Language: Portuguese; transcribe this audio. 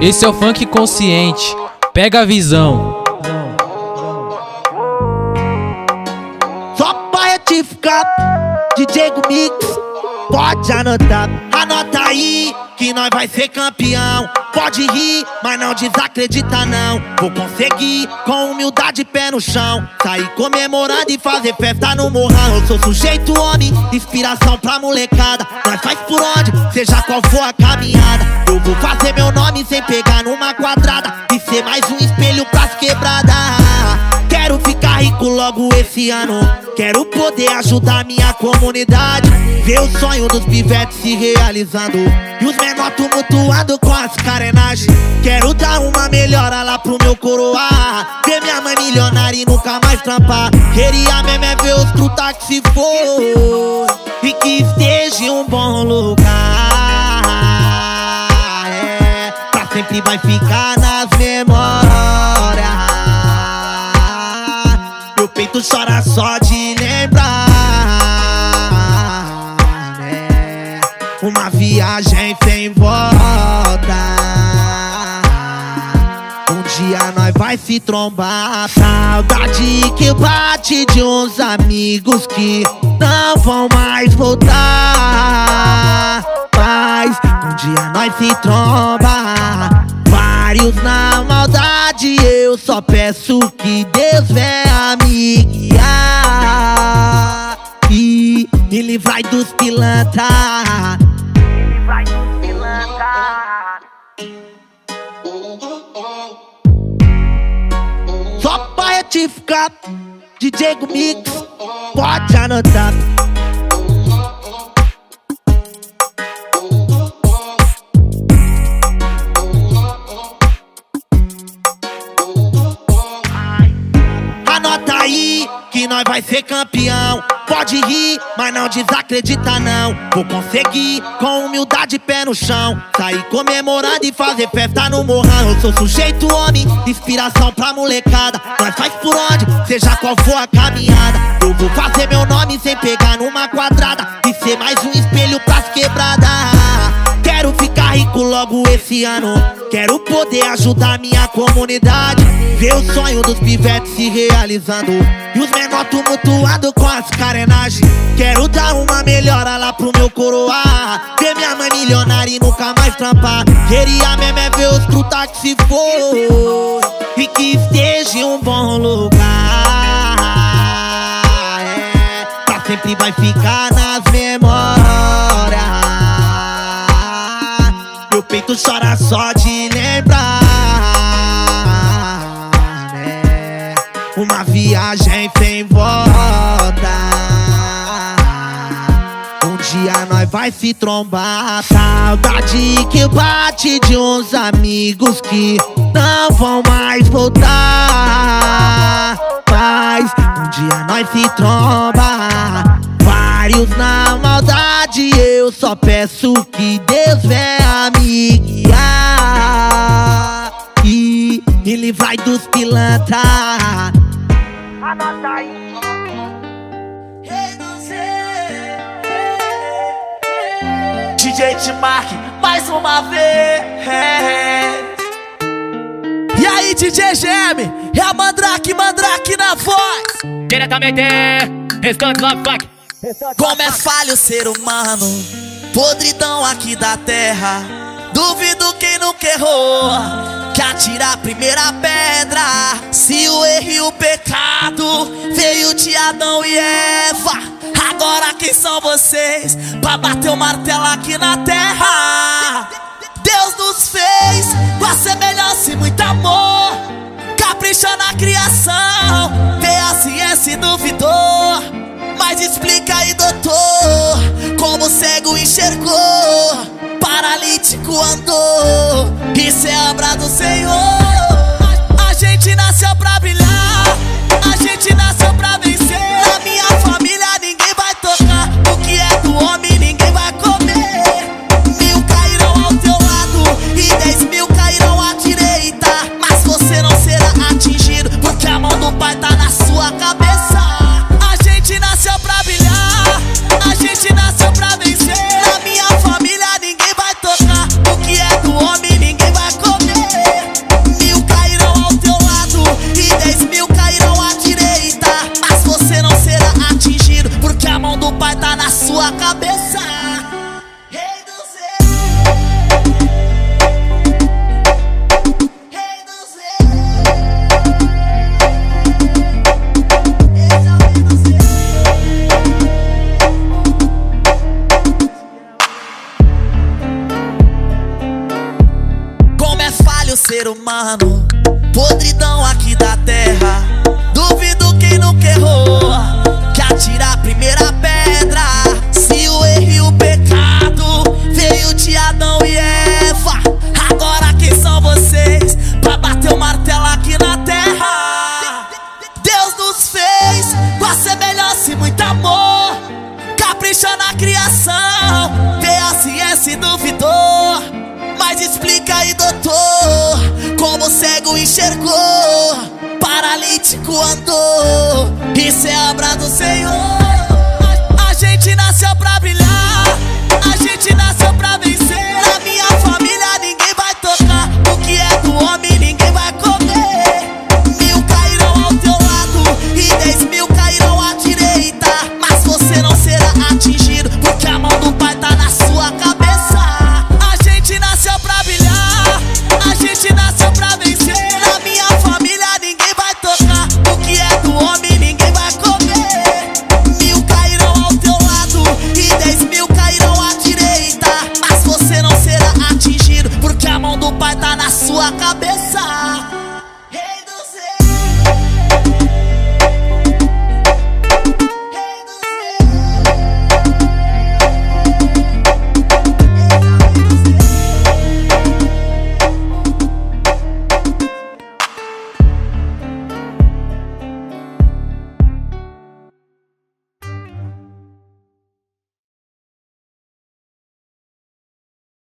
Esse é o funk consciente. Pega a visão. Só pra retificar, DJ Mix, pode anotar, anota aí que nós vai ser campeão. Pode rir, mas não desacredita não. Vou conseguir, com humildade pé no chão. Sair comemorando e fazer festa no morrão. Eu sou sujeito homem, inspiração pra molecada. Nós faz por onde, seja qual for a caminhada. Eu vou fazer meu nome sem pegar numa quadrada. E ser mais um espelho pras quebradas. Logo esse ano. Quero poder ajudar minha comunidade. Ver o sonho dos pivetes se realizando. E os menor tumultuando com as carenagens. Quero dar uma melhora lá pro meu coroar. Ver minha mãe milionária e nunca mais trampar. Queria mesmo é ver os truta que se for. E que esteja em um bom lugar. É, pra sempre vai ficar nas só de lembrar. né? Uma viagem sem volta. Um dia nós vai se trombar. Saudade que bate de uns amigos que não vão mais voltar. Mas um dia nós se tromba. Vários na maldade, eu só peço que Deus pra retificar, DJ Mix, pode anotar. Nós vai ser campeão. Pode rir, mas não desacredita não. Vou conseguir, com humildade pé no chão. Sair comemorando e fazer festa no morrão. Eu sou sujeito homem, inspiração pra molecada. Nós faz por onde, seja qual for a caminhada. Eu vou fazer meu nome sem pegar numa quadrada. E ser mais um espelho pras quebradas. Quero ficar rico logo esse ano. Quero poder ajudar minha comunidade. Ver o sonho dos pivetes se realizando. E os menor tumultuando com as carenagens. Quero dar uma melhora lá pro meu coroar. Ver minha mãe milionária e nunca mais trampar. Queria mesmo é ver os truta que se for. E que esteja em um bom lugar. É, pra sempre vai ficar nas memórias. Meu peito chora só de dia nós vai se trombar. Saudade que bate de uns amigos que não vão mais voltar. Mas um dia nós se tromba. Vários na maldade, eu só peço que Deus venha me guiar e me livrar dos pilantra. Anota aí. DJ T-Mark, mais uma vez. E aí, DJ GM? É a Mandrake, Mandrake na voz. Diretamente, restante Love Funk. Como é falho ser humano, podridão aqui da terra. Duvido quem nunca errou, que atira a primeira pedra. Se o erro e o pecado veio de Adão e Eva, agora quem são vocês pra bater o martelo aqui na terra? Deus nos fez com a semelhança e muito amor. Capricha na criação, vê a ciência e duvidou. Mas explica aí, doutor, como o cego enxergou, paralítico andou. Isso é obra do ser humano, podridão aqui da terra. Duvido quem nunca errou, que atira a primeira pedra. Se o erro e o pecado veio de Adão e Eva, agora quem são vocês pra bater o martelo aqui na terra? Deus nos fez com a semelhança e muito amor, capricha na criação, vê a ciência e duvidou. Mas explica aí, doutor, cego enxergou, paralítico andou.